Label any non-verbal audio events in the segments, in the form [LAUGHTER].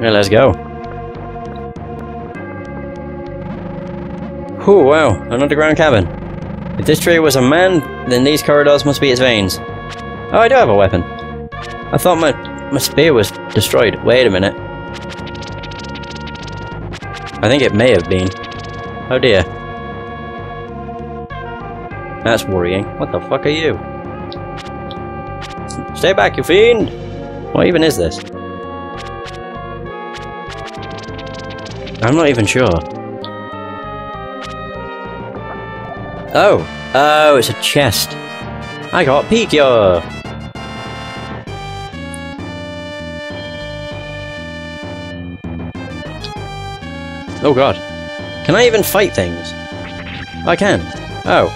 Yeah, let's go. Oh wow, an underground cabin. If this tree was a man, then these corridors must be its veins. Oh, I do have a weapon. I thought my, my spear was destroyed. Wait a minute. I think it may have been. Oh dear. That's worrying. What the fuck are you? Stay back, you fiend! What even is this? I'm not even sure. Oh! Oh, it's a chest. I got Picchio! Oh god. Can I even fight things? I can. Oh.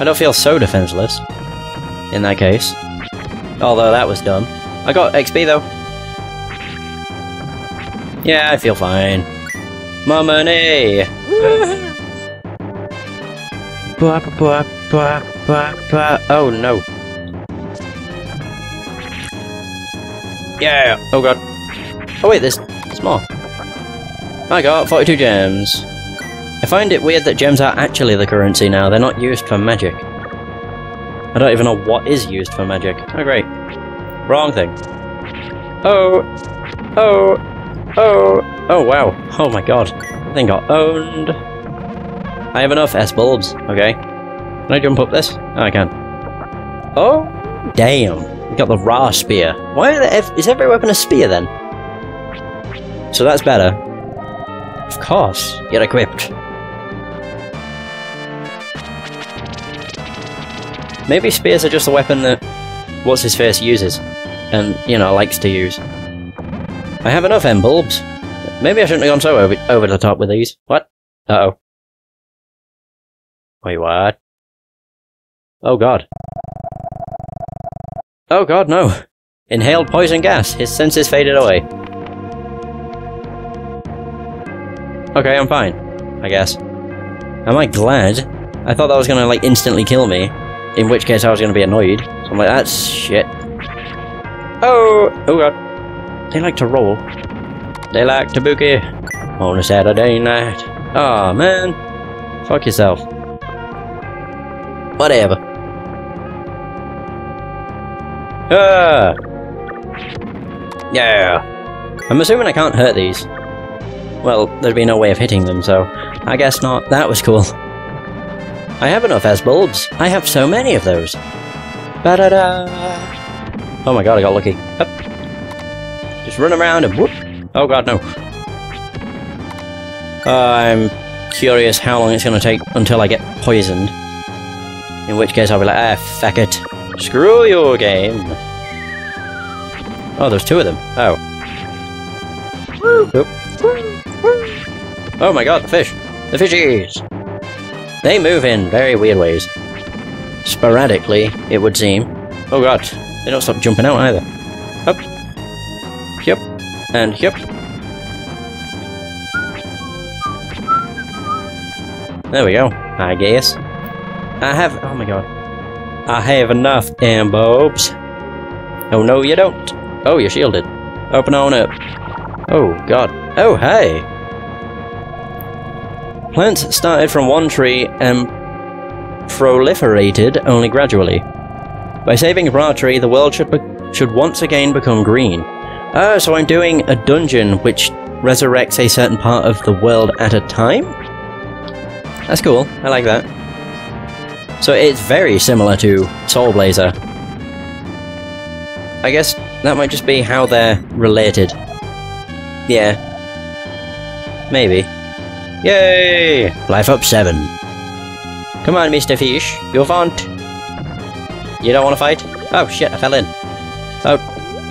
I don't feel so defenseless. In that case. Although that was dumb. I got XP though. Yeah, I feel fine. My money! oh no. Yeah! Oh god. Oh wait, there's, there's more. I got 42 gems. I find it weird that gems are actually the currency now, they're not used for magic. I don't even know what is used for magic. Oh great. Wrong thing. Oh! Oh! Oh! Oh wow. Oh my god. That thing got owned. I have enough S-bulbs, okay. Can I jump up this? Oh, I can. Oh! Damn. We got the raw spear. Why is every weapon a spear then? So that's better. Of course, you're equipped. Maybe spears are just a weapon that what's his face uses, and you know likes to use. I have enough M bulbs. Maybe I shouldn't have gone so over over the top with these. What? Uh oh. Wait, what? Oh god. Oh god, no. Inhaled poison gas. His senses faded away. Okay, I'm fine. I guess. Am I glad? I thought that was gonna, like, instantly kill me. In which case I was gonna be annoyed. So I'm like, that's shit. Oh! Oh god. They like to roll. They like to boogie. On a Saturday night. Aw, oh, man. Fuck yourself. Whatever. Ah! Yeah. I'm assuming I can't hurt these. Well, there'd be no way of hitting them, so I guess not. That was cool. I have enough S-bulbs. I have so many of those. Ba-da-da! Oh my god, I got lucky. Up. Just run around and whoop! Oh god, no. I'm curious how long it's going to take until I get poisoned. In which case I'll be like, ah, fuck it. Screw your game. Oh, there's two of them. Oh. Oh my god, the fish! The fishies! They move in very weird ways. Sporadically, it would seem. Oh god, they don't stop jumping out either. And yep. There we go, I guess. I have- oh my god. I have enough M bulbs. Oh no, you don't. Oh, you're shielded. Open on up. Oh god. Oh, hey! Plants started from one tree and proliferated only gradually. By saving a tree, the world should should once again become green. Oh, so I'm doing a dungeon which resurrects a certain part of the world at a time? That's cool, I like that. So it's very similar to Soul Blazer. I guess that might just be how they're related. Yeah. Maybe. Yay! Life up 7. Come on, Mr. Fish. You want? You don't want to fight? Oh, shit, I fell in. Oh,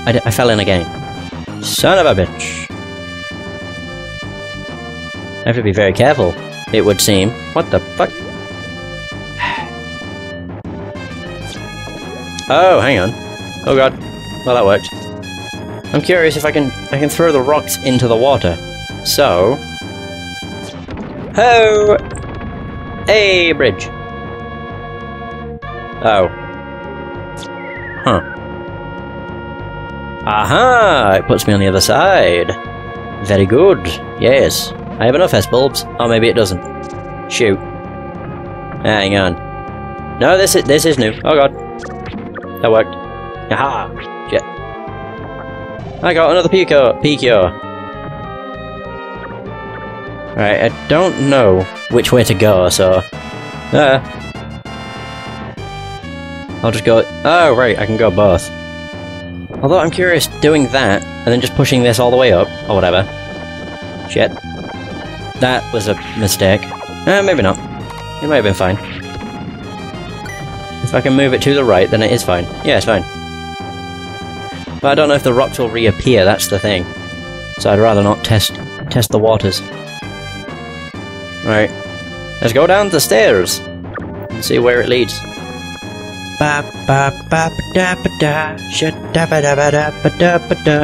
I, I fell in again. Son of a bitch. I have to be very careful, it would seem. What the fuck? Oh, hang on. Oh god. Well, that worked. I'm curious if I can I can throw the rocks into the water. So, Ho! Hey, bridge. Oh. Huh. Aha! It puts me on the other side. Very good. Yes. I have enough S-bulbs. Or maybe it doesn't. Shoot. Hang on. No, this is this is new. Oh god. That worked. Aha! Shit. I got another Pico Pico. Right, I don't know which way to go, so uh, I'll just go Oh right, I can go both. Although I'm curious doing that and then just pushing this all the way up, or whatever. Shit. That was a mistake. Eh, maybe not. It might have been fine. If I can move it to the right, then it is fine. Yeah, it's fine. But I don't know if the rocks will reappear, that's the thing. So I'd rather not test test the waters. Right. Let's go down the stairs and see where it leads.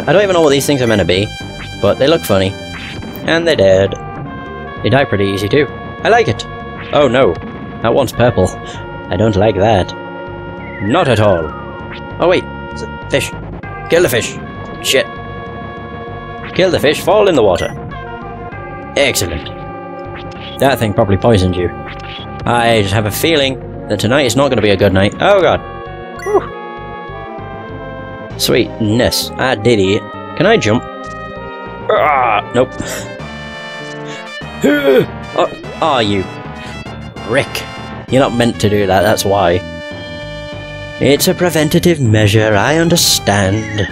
I don't even know what these things are meant to be, but they look funny. And they're dead. They die pretty easy too. I like it. Oh no, that one's purple. I don't like that. Not at all. Oh wait, it's a fish. Kill the fish. Shit. Kill the fish, fall in the water. Excellent. That thing probably poisoned you. I just have a feeling that tonight is not going to be a good night. Oh god. Whew. Sweetness. I did it. Can I jump? Ah, nope. oh, [SIGHS] are you? Rick. You're not meant to do that, that's why. It's a preventative measure, I understand.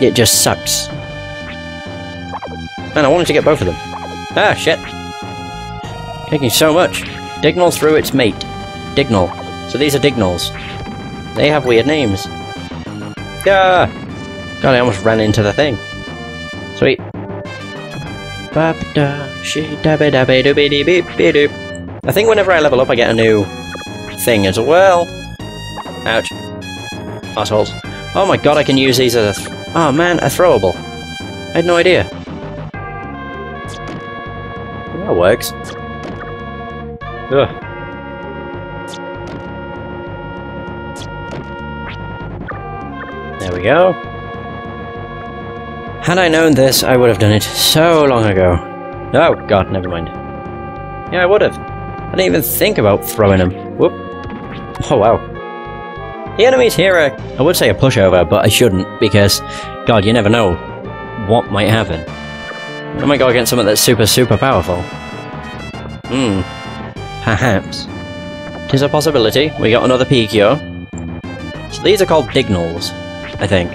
It just sucks. Man, I wanted to get both of them. Ah, shit. Taking so much. Dignal through its mate. Dignal. So these are Dignals. They have weird names. Yeah. God, I almost ran into the thing. Sweet. I think whenever I level up I get a new thing as well. Ouch. Assholes. Oh my god, I can use these as a... Oh man, a throwable. I had no idea. That works. Ugh. There we go. Had I known this, I would have done it so long ago. Oh god, never mind. Yeah, I would have. I didn't even think about throwing them. Whoop. Oh wow. The enemies here are, I would say a pushover, but I shouldn't, because, god, you never know what might happen. I might go against someone that's super, super powerful. Hmm. Perhaps. Tis a possibility. We got another Piccio. So these are called Dignals, I think.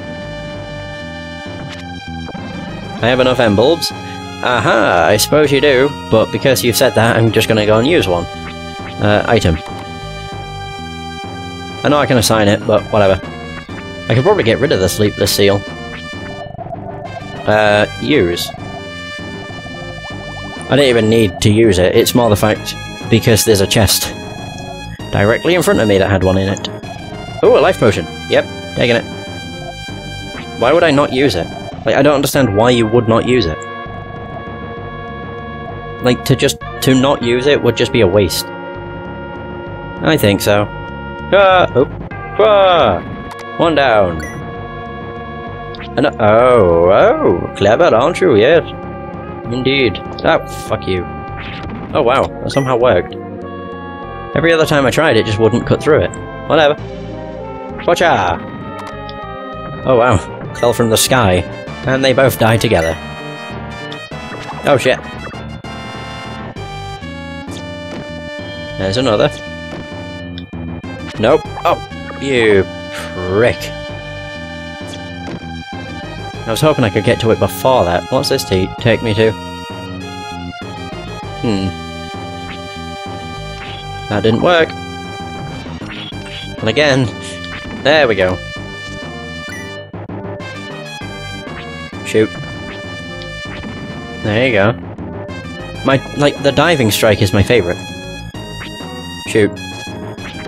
I have enough M bulbs. Aha, I suppose you do, but because you've said that, I'm just gonna go and use one. Uh, item. I know I can assign it, but whatever. I could probably get rid of the sleepless seal. Uh, use. I don't even need to use it, it's more the fact because there's a chest directly in front of me that had one in it. Oh, a life potion. Yep, taking it. Why would I not use it? Like, I don't understand why you would not use it. Like, to just... to not use it would just be a waste. I think so. Ah! Oh! Ah! One down! And, oh, oh! Clever, aren't you? Yes. Indeed. Oh, fuck you. Oh wow, that somehow worked. Every other time I tried it just wouldn't cut through it. Whatever. Gotcha! Oh wow, fell from the sky. And they both died together. Oh shit. There's another. Nope. Oh, you prick. I was hoping I could get to it before that. What's this take me to? Hmm. That didn't work. And again. There we go. Shoot. There you go. My, like, the diving strike is my favourite. Shoot.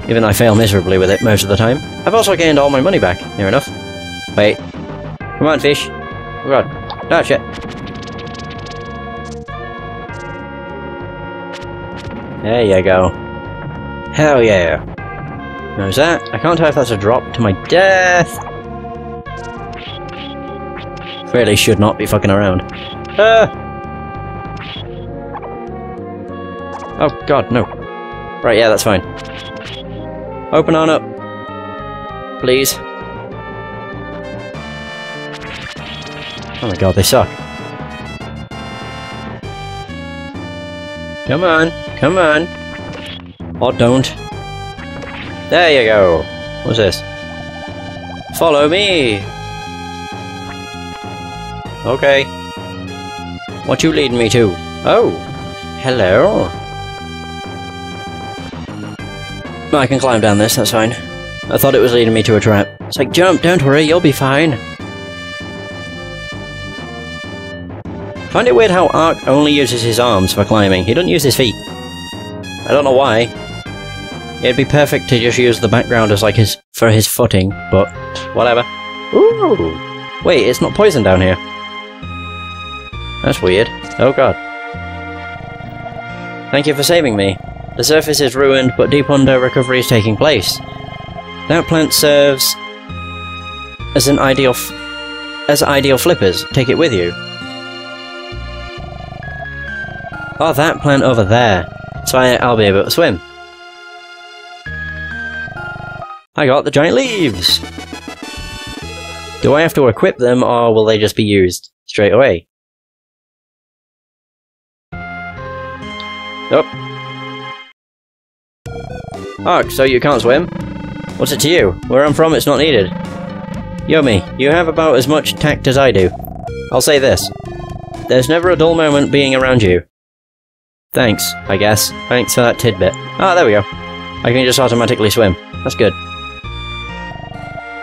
Even though I fail miserably with it most of the time. I've also gained all my money back, near enough. Wait. Come on, fish. Oh god. Ah, shit. There you go. Hell yeah. How's that? I can't tell if that's a drop to my death. Really should not be fucking around. Ah! Oh god, no. Right, yeah, that's fine. Open on up. Please. Oh my god, they suck. Come on, come on. Or don't. There you go. What's this? Follow me! Okay. What you leading me to? Oh! Hello? I can climb down this, that's fine. I thought it was leading me to a trap. It's like, jump, don't worry, you'll be fine. Find it weird how Ark only uses his arms for climbing. He doesn't use his feet. I don't know why. It'd be perfect to just use the background as like his for his footing, but whatever. Ooh! Wait, it's not poison down here. That's weird. Oh god. Thank you for saving me. The surface is ruined, but deep under recovery is taking place. That plant serves as an ideal as ideal flippers. Take it with you. Oh, that plant over there. So I, I'll be able to swim. I got the giant leaves! Do I have to equip them, or will they just be used straight away? Nope. Ark, so you can't swim? What's it to you? Where I'm from, it's not needed. Yomi, you have about as much tact as I do. I'll say this. There's never a dull moment being around you. Thanks, I guess. Thanks for that tidbit. Ah, there we go. I can just automatically swim. That's good.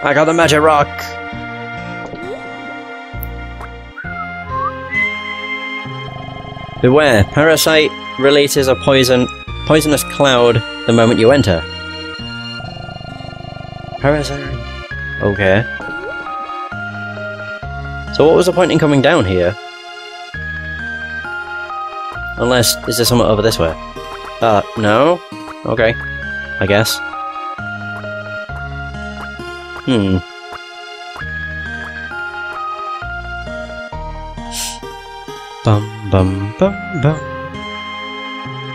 I got the Magirock! Beware, Parasite releases a poison, poisonous cloud the moment you enter. Parasite. Okay. So what was the point in coming down here? Unless, is there someone over this way? Uh, no? Okay. I guess. Hmm. Bum bum bum bum.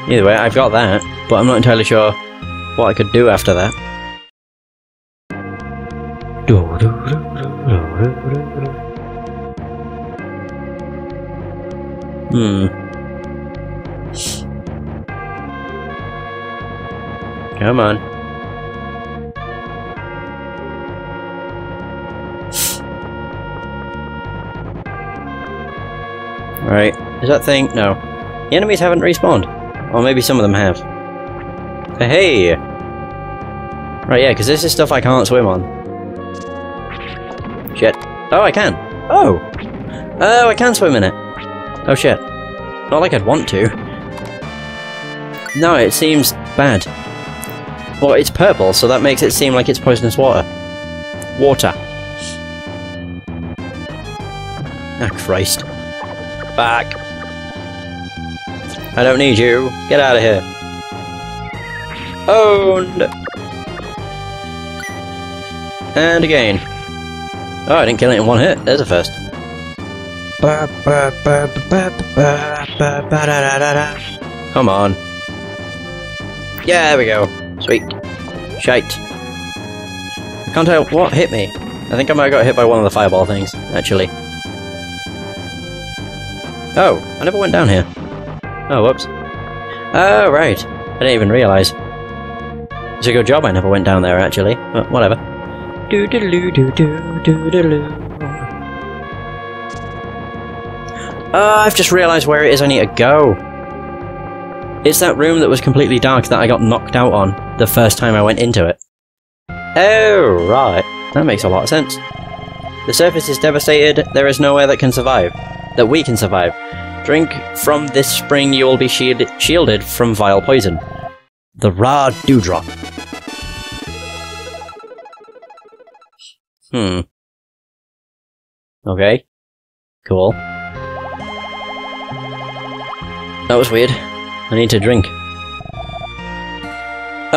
Either way, I've got that, but I'm not entirely sure what I could do after that. Hmm. Come on. Right. Is that thing? No. The enemies haven't respawned. Or maybe some of them have. Hey! Right, yeah, because this is stuff I can't swim on. Shit. Oh, I can! Oh! Oh, I can swim in it! Oh shit. Not like I'd want to. No, it seems bad. Well, it's purple, so that makes it seem like it's poisonous water. Water. Ah, Christ. Back. I don't need you. Get out of here. Owned! And again. Oh, I didn't kill it in one hit. There's a first. Come on. Yeah, there we go. Sweet. Shite. I can't tell what hit me. I think I might have got hit by one of the fireball things, actually. Oh, I never went down here. Oh, whoops. Oh, right. I didn't even realise. It's a good job I never went down there, actually. But whatever. Do do do do do do do do. Oh, I've just realised where it is I need to go. It's that room that was completely dark that I got knocked out on the first time I went into it. Oh, right. That makes a lot of sense. The surface is devastated, there is nowhere that can survive that we can survive. Drink from this spring, you will be shielded, shielded from vile poison. The raw dewdrop. Hmm. Okay. Cool. That was weird. I need to drink.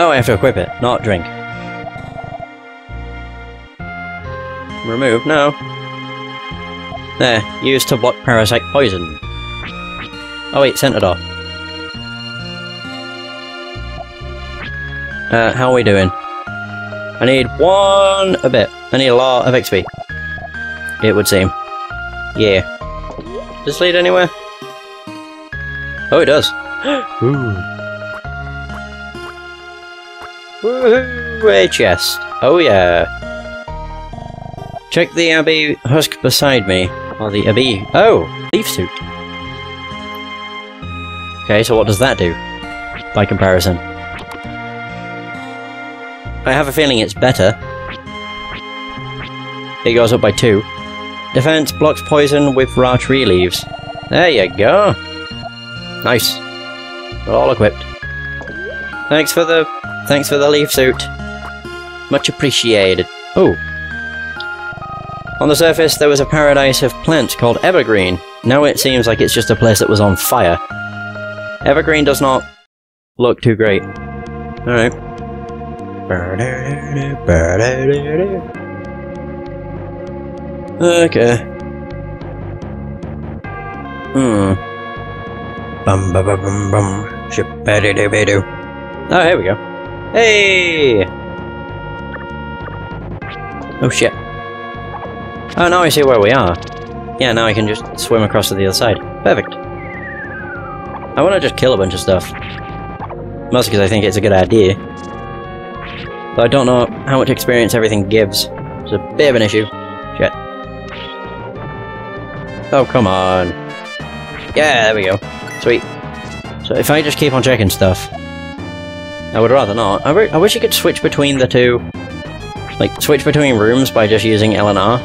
Oh, I have to equip it, not drink. Remove? No. There, used to block parasite poison. Oh wait, center door. Uh, how are we doing? I need one a bit. I need a lot of XP. It would seem. Yeah. Does this lead anywhere? Oh, it does. [GASPS] Ooh. Woohoo! A chest. Oh yeah. Check the Abbey husk beside me. Or the Abbey. Oh! Leaf suit. Okay, so what does that do? By comparison. I have a feeling it's better. It goes up by two. Defense blocks poison with raw tree leaves. There you go. Nice. We're all equipped. Thanks for the thanks for the leaf suit. Much appreciated. Oh. On the surface there was a paradise of plants called Evergreen. Now it seems like it's just a place that was on fire. Evergreen does not look too great. Alright. Okay. Hmm. Bum bum bum bum bum. Doo doo. Oh, here we go. Hey! Oh shit. Oh, now I see where we are. Yeah, now I can just swim across to the other side. Perfect. I want to just kill a bunch of stuff. Mostly because I think it's a good idea. But I don't know how much experience everything gives. It's a bit of an issue. Shit. Oh, come on. Yeah, there we go. Sweet. So if I just keep on checking stuff... I would rather not. I, I wish you could switch between the two. Like, switch between rooms by just using L and R.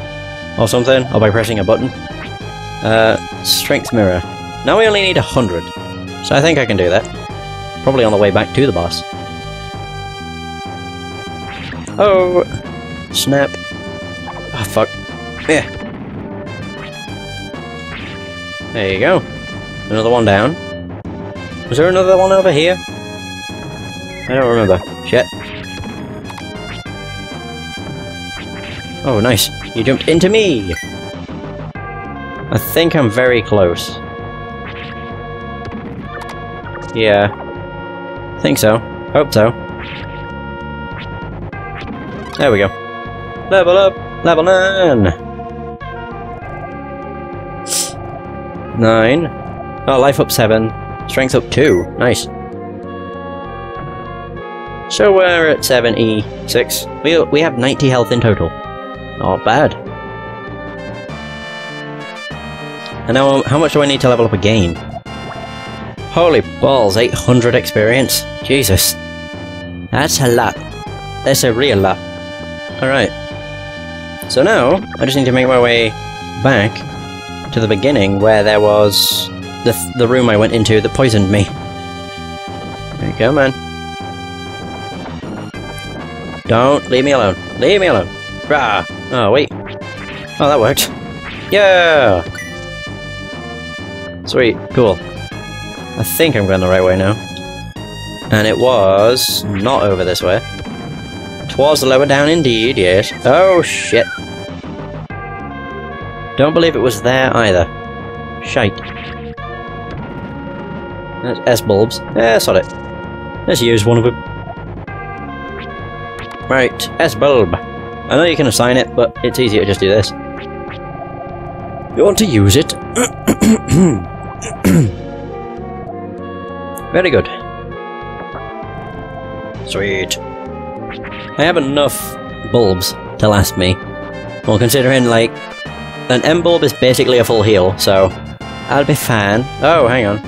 Or something. Or by pressing a button. Uh, Strength Mirror. Now we only need a hundred. So I think I can do that. Probably on the way back to the boss. Oh! Snap. Oh, fuck. Yeah. There you go. Another one down. Was there another one over here? I don't remember. Shit. Oh, nice. You jumped into me! I think I'm very close. Yeah. Think so. Hope so. There we go. Level up! Level 9! 9. Oh, life up 7. Strength up 2. Nice. So we're at 76. We, we have 90 health in total. Not bad. And now, how much do I need to level up again? Holy balls, 800 experience. Jesus. That's a lot. That's a real lot. Alright. So now, I just need to make my way back to the beginning where there was the, th the room I went into that poisoned me. There you go, man. Don't leave me alone. Leave me alone. Rah! Oh, wait. Oh, that worked. Yeah! Sweet. Cool. I think I'm going the right way now. And it was not over this way. Twas the lower down indeed, yes. Oh, shit. Don't believe it was there either. Shite. That's S-bulbs. Yeah, sod it. Let's use one of them. Right, S-bulb. I know you can assign it, but it's easier to just do this. You want to use it? [CLEARS THROAT] [COUGHS] [COUGHS] [COUGHS] Very good. Sweet. I have enough bulbs to last me. Well, considering, like, an M bulb is basically a full heal, so I'll be fine. Oh, hang on.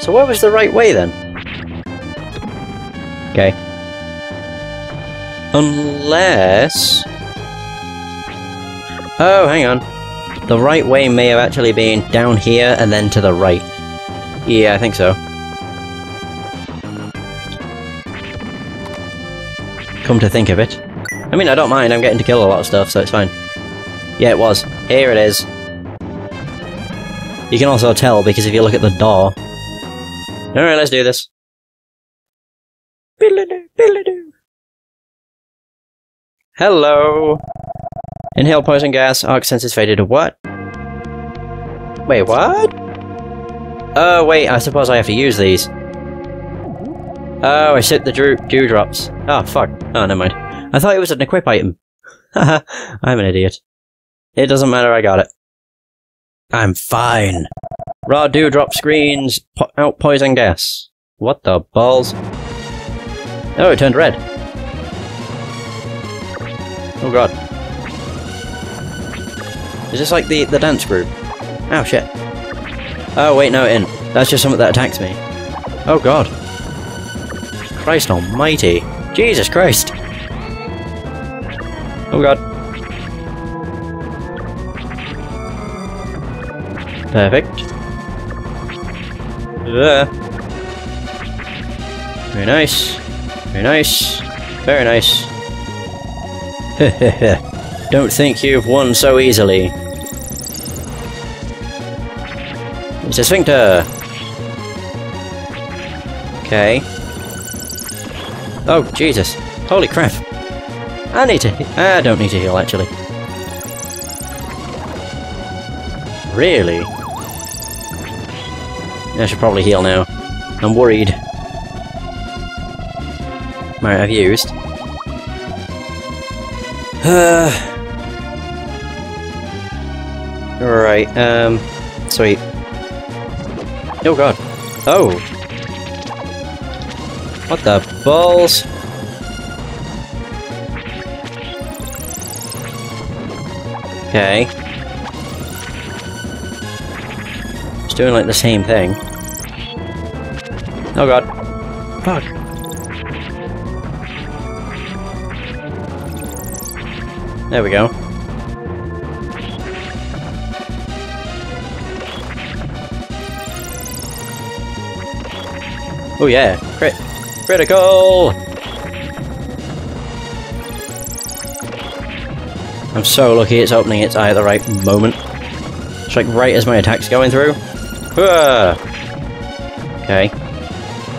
So what was the right way then? Okay. Unless... Oh, hang on. The right way may have actually been down here and then to the right. Yeah, I think so. Come to think of it. I mean, I don't mind, I'm getting to kill a lot of stuff, so it's fine. Yeah, it was. Here it is. You can also tell because if you look at the door... Alright, let's do this. Hello! Inhale poison gas, Ark senses faded to what? Wait, what? Oh, wait, I suppose I have to use these. Oh, I sipped the dew dewdrops. Oh, fuck. Oh, never mind. I thought it was an equip item. Haha, [LAUGHS] I'm an idiot. It doesn't matter, I got it. I'm fine. Raw dewdrop screens po out poison gas. What the balls? Oh, it turned red. Oh god. Is this like the, the dance group? Oh shit. Oh wait, no, in. That's just something that attacks me. Oh god. Christ almighty. Jesus Christ. Oh god. Perfect. Uh. Very nice. Very nice. Very nice. [LAUGHS] Don't think you've won so easily. A sphincter! Okay. Oh, Jesus. Holy crap. I need to... I don't need to heal, actually. Really? I should probably heal now. I'm worried. Right, I've used. [SIGHS] Uh, right, um, sweet. Oh god. Oh! What the balls? Okay. It's doing like the same thing. Oh god. Fuck. There we go. Oh yeah, crit. Critical! I'm so lucky it's opening its eye at the right moment. It's like right as my attack's going through. Okay.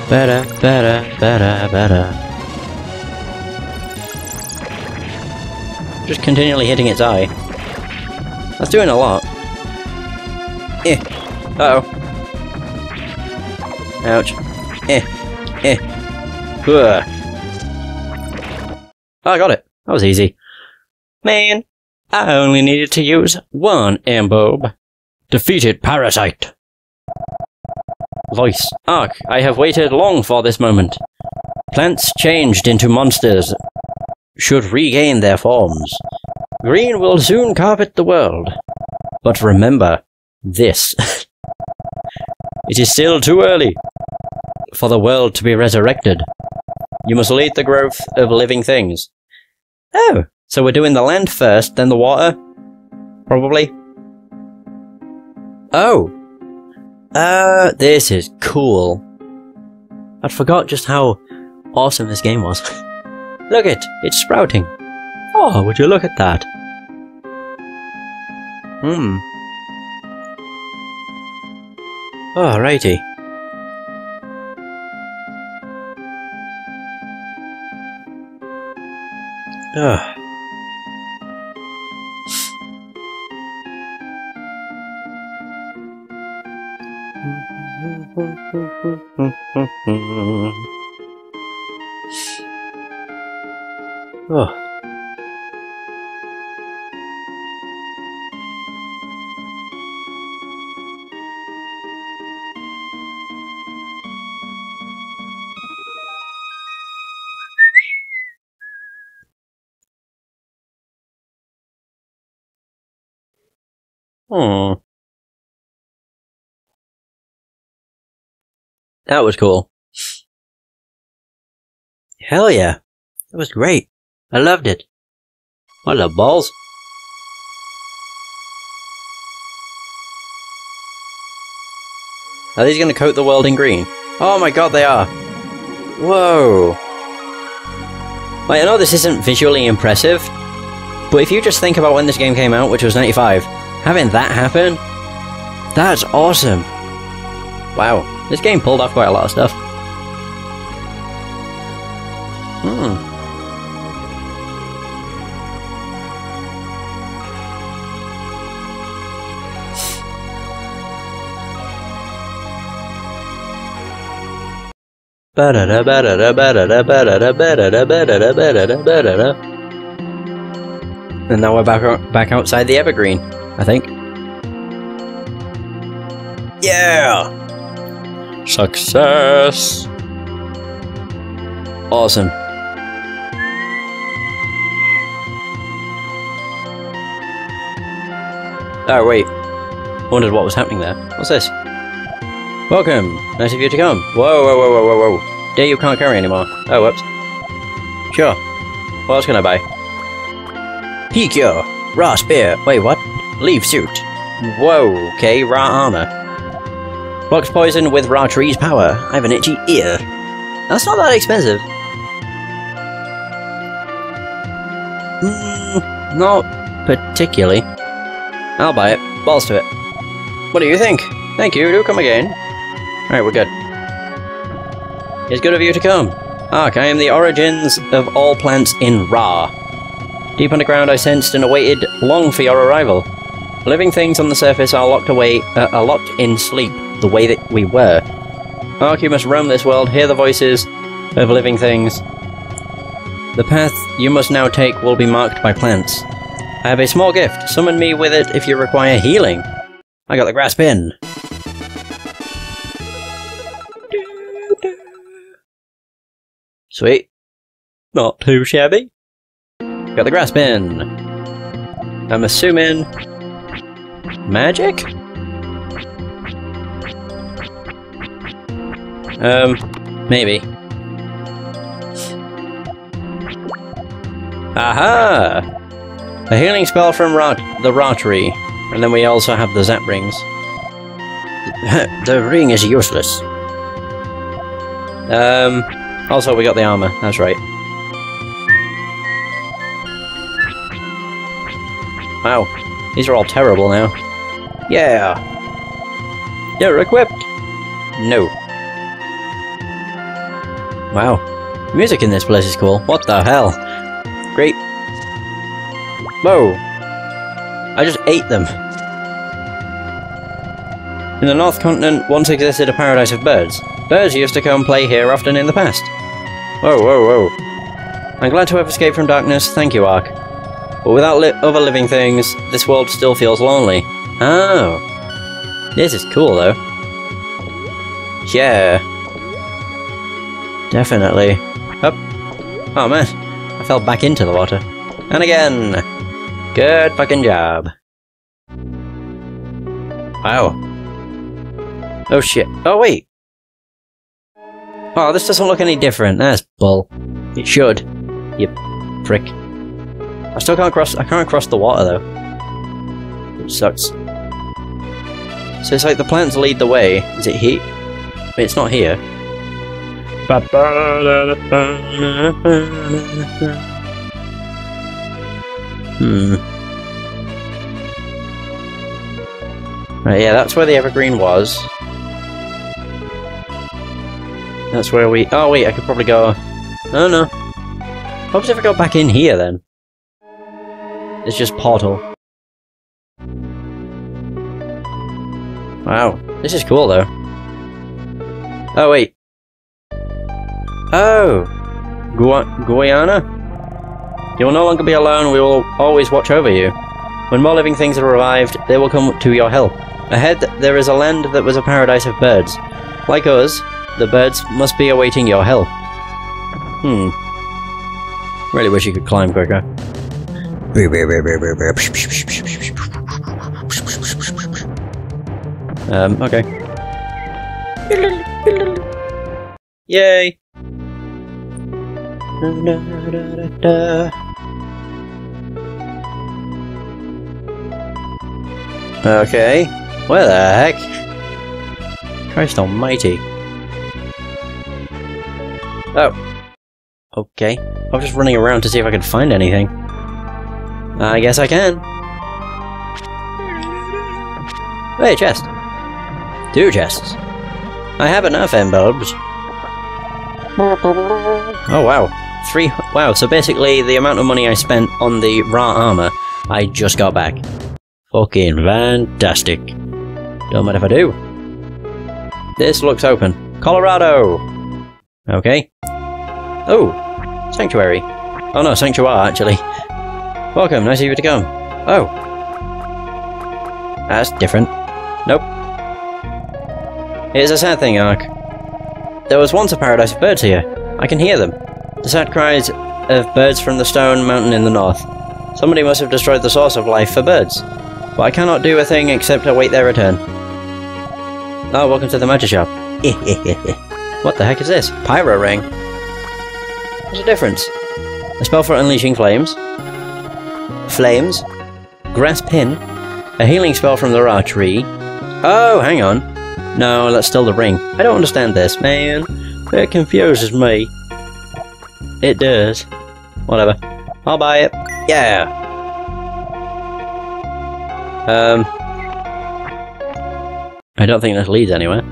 Better, better, better, better. Just continually hitting its eye. That's doing a lot. Eh. Uh oh. Ouch. [LAUGHS] I got it. That was easy. Man, I only needed to use one M bulb. Defeated Parasite. Voice. Ark, I have waited long for this moment. Plants changed into monsters should regain their forms. Green will soon carpet the world. But remember, this. [LAUGHS] it is still too early for the world to be resurrected. You must lead the growth of living things. Oh, so we're doing the land first, then the water? Probably. Oh. Uh, this is cool. I forgot just how awesome this game was. [LAUGHS] look it, it's sprouting. Oh, would you look at that? Hmm. Alrighty. Ugh. oh. That was cool. Hell yeah. That was great. I loved it. What the balls? Are these going to coat the world in green? Oh my god, they are. Whoa. Like, I know this isn't visually impressive, but if you just think about when this game came out, which was 95, having that happen, that's awesome. Wow, this game pulled off quite a lot of stuff. Hmm. And now we're back back outside the evergreen, I think. Yeah! Success! Awesome. Oh, wait. Wondered what was happening there. What's this? Welcome. Nice of you to come. Whoa, whoa, whoa, whoa, whoa. Dear, you can't carry anymore. Oh, whoops. Sure. What else can I buy? Picure. Raw spear. Wait, what? Leaf suit. Whoa, okay, raw armor. Box poison with raw tree's power. I have an itchy ear. That's not that expensive. Mm, not particularly. I'll buy it. Balls to it. What do you think? Thank you, do come again. Alright, we're good. It's good of you to come. Ark, I am the origins of all plants in Ra. Deep underground I sensed and awaited long for your arrival. Living things on the surface are locked away, uh, are locked in sleep, the way that we were. Ark, you must roam this world, hear the voices of living things. The path you must now take will be marked by plants. I have a small gift. Summon me with it if you require healing. I got the grass pin. Sweet. Not too shabby. Got the grass pin. I'm assuming... Magic? Um, maybe. Aha! A healing spell from Rot the Rotary. And then we also have the Zap Rings. [LAUGHS] the ring is useless. Um, also we got the armor, that's right. Wow, these are all terrible now. Yeah! You're equipped! No. Wow. Music in this place is cool. What the hell? Great. Whoa! I just ate them. In the North Continent once existed a paradise of birds. Birds used to come play here often in the past. Whoa, whoa, whoa. I'm glad to have escaped from darkness, thank you, Ark. But without li other living things, this world still feels lonely. Oh. This is cool, though. Yeah. Definitely. Up. Oh man, I fell back into the water. And again! Good fucking job. Wow. Oh shit. Oh wait! Oh, this doesn't look any different. That's bull. It should. You prick. I still can't cross- I can't cross the water though. Which sucks. So it's like the plants lead the way. Is it here? It's not here. Hmm. Right, yeah, that's where the evergreen was. That's where we... Oh, wait, I could probably go... No. What happens if I go back in here, then? It's just portal. Wow. This is cool, though. Oh, wait. Oh! Gua Guyana? You will no longer be alone, we will always watch over you. When more living things are revived, they will come to your help. Ahead, there is a land that was a paradise of birds. Like us, the birds must be awaiting your help. Hmm. Really wish you could climb quicker. Um, okay. [LAUGHS] Yay! Okay. Where the heck? Christ almighty. Oh. Okay. I was just running around to see if I could find anything. I guess I can. Hey, chest. Two chests. I have enough M bulbs. Oh wow. Three. Wow, so basically the amount of money I spent on the raw armor, I just got back. Fucking fantastic. Don't mind if I do. This looks open. Colorado! Okay. Oh! Sanctuary. Oh no, Sanctuary, actually. Welcome, nice of you to come. Oh. That's different. Nope. It is a sad thing, Ark. There was once a paradise of birds here. I can hear them. The sad cries of birds from the stone mountain in the north. Somebody must have destroyed the source of life for birds. But I cannot do a thing except await their return. Oh, welcome to the magic shop. [LAUGHS] what the heck is this? Pyro ring. What's the difference? A spell for unleashing flames. Flames. Grass pin. A healing spell from the Ra tree. Oh, hang on. No, that's still the ring. I don't understand this, man. It confuses me. It does. Whatever. I'll buy it. Yeah. Um. I don't think this leads anywhere.